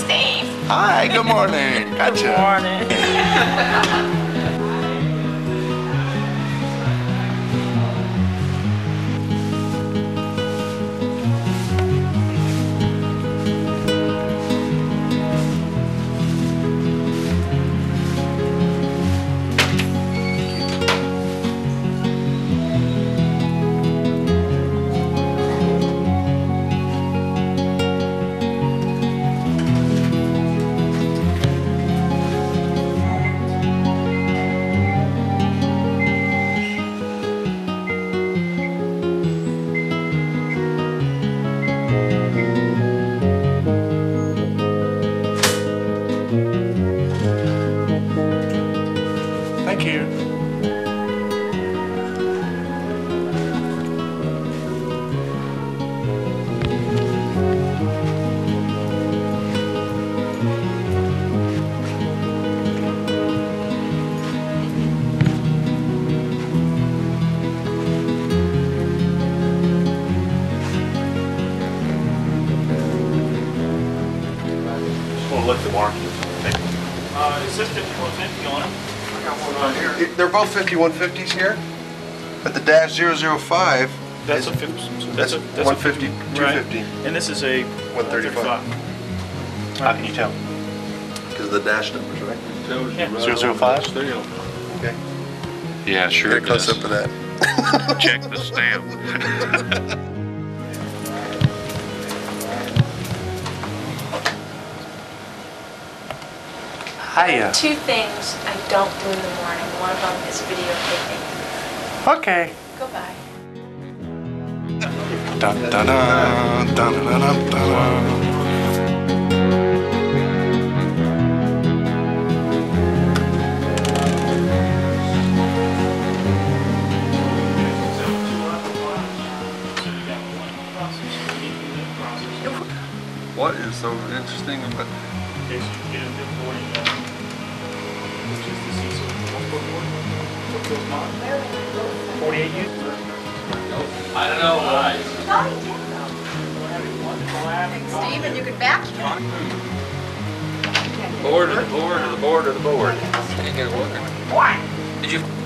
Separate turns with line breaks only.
Steve. Hi, good morning. Gotcha.
Good morning.
Thank you.
Just want to look at the warranty.
Uh, it says 5150 on it.
They're both 5150s here, but the dash 005
That's
is
a 50. so
that's
That's a,
a
that's
150,
a 50, right.
250.
And this is a
135.
How can you tell?
because of the dash numbers, right?
Yeah.
Zero zero five?
Okay.
Yeah, sure
Get a
it
close up of that.
Check the stamp.
Hiya.
Two things I don't do in the morning. One of them is videotaping.
Okay.
Goodbye.
Dun, dun, dun, dun, dun, dun, dun.
What is so interesting about
What goes on? 48 units?
Steven, you could back
Board to the board to the board to the board. Can't get it working. Did you